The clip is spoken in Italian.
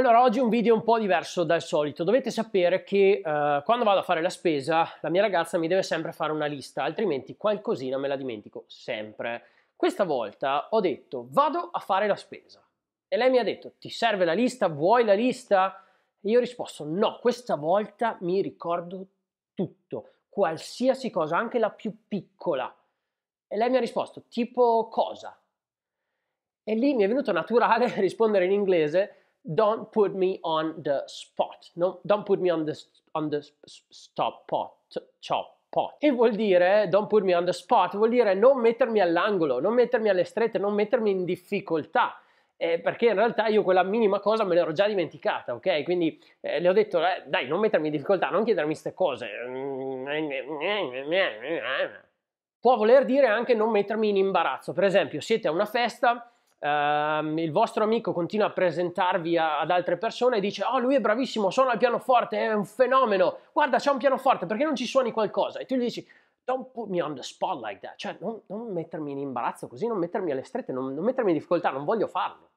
Allora, oggi un video un po' diverso dal solito. Dovete sapere che uh, quando vado a fare la spesa, la mia ragazza mi deve sempre fare una lista, altrimenti qualcosina me la dimentico sempre. Questa volta ho detto vado a fare la spesa. E lei mi ha detto ti serve la lista? Vuoi la lista? E io ho risposto no, questa volta mi ricordo tutto, qualsiasi cosa, anche la più piccola. E lei mi ha risposto tipo cosa? E lì mi è venuto naturale rispondere in inglese don't put me on the spot, no? don't put me on the, on the stop pot, chop pot. E vuol dire, don't put me on the spot, vuol dire non mettermi all'angolo, non mettermi alle strette, non mettermi in difficoltà. Eh, perché in realtà io quella minima cosa me l'ero già dimenticata, ok? Quindi eh, le ho detto, eh, dai, non mettermi in difficoltà, non chiedermi queste cose. Può voler dire anche non mettermi in imbarazzo. Per esempio, siete a una festa, Uh, il vostro amico continua a presentarvi a, ad altre persone e dice: Oh, lui è bravissimo, suona il pianoforte, è un fenomeno. Guarda, c'è un pianoforte, perché non ci suoni qualcosa? E tu gli dici: Don't put me on the spot like that. Cioè, non, non mettermi in imbarazzo così, non mettermi alle strette, non, non mettermi in difficoltà, non voglio farlo.